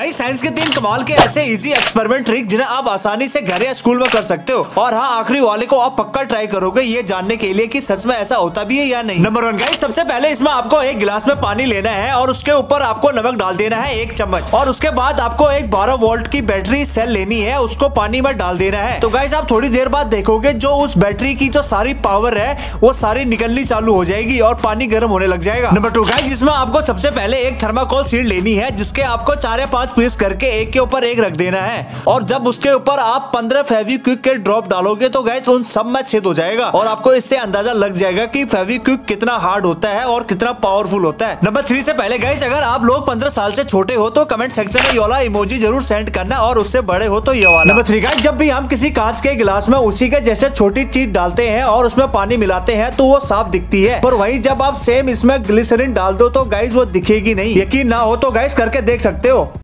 कई साइंस के तीन कमाल के ऐसे इजी एक्सपेरिमेंट ट्रिक जिन्हें आप आसानी से घर या स्कूल में कर सकते हो। और हाँ आखिरी वाले को आप पक्का ट्राई करोगे ये जानने के लिए कि सच में ऐसा होता भी है या नहीं। नंबर वन गाइस सबसे पहले इसमें आपको एक गिलास में पानी लेना है और उसके ऊपर आपको नमक डाल देना है एक चम्मच। और उसके बाद आपको एक बारह वोल्ट की बैटरी सेल लेनी है, उसको पानी में डाल देना है। तो गाइस आप थोड़ी देर बाद देखोगे जो उस बैटरी की जो सारी पावर है, वो सारी निकलनी चालू हो जाएगी और पानी गर्म होने लग जाएगा। नंबर टू गाइस जिसमें आपको सबसे पहले एक थर्माकोल सीड लेनी है, जिसके आपको चार या पाँच पीस करके एक के ऊपर एक रख देना है। और जब उसके ऊपर आप पंद्रह फेविक्विक के ड्रॉप डालोगे तो गैस उन सब में छेद हो जाएगा। और आपको इससे अंदाज़ा लग जाएगा की कि फेविक्विक कितना हार्ड होता है और कितना पावरफुल होता है। नंबर थ्री से पहले गैस अगर आप लोग पंद्रह साल से छोटे हो तो कमेंट सेक्शन में ये वाला इमोजी ज़रूर सेंड करना और उससे बड़े हो तो ये वाला। नंबर थ्री गाइस जब भी हम किसी कांच के गिलास में उसी के जैसे छोटी चीज़ डालते हैं और उसमें पानी मिलाते हैं तो वो साफ़ दिखती है। पर वही जब आप सेम इसमें ग्लिसरीन डाल दो तो गाइस वो दिखेगी नहीं। यकीन ना हो तो गाइस करके देख सकते हो।